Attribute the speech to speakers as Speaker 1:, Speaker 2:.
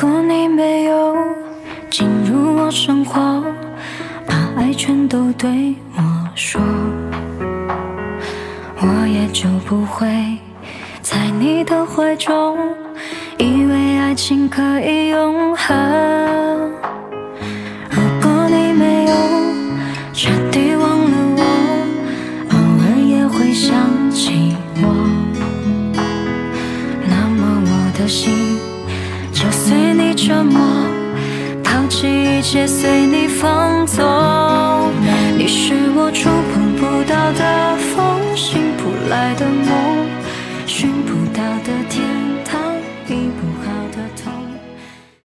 Speaker 1: 如果你没有进入我生活，把爱全都对我说，我也就不会在你的怀中，以为爱情可以永恒。如果你没有彻底忘了我，偶尔也会想起我，那么我的心就随。折磨抛弃一切随你放纵。你是我触碰不到的风醒不来的梦。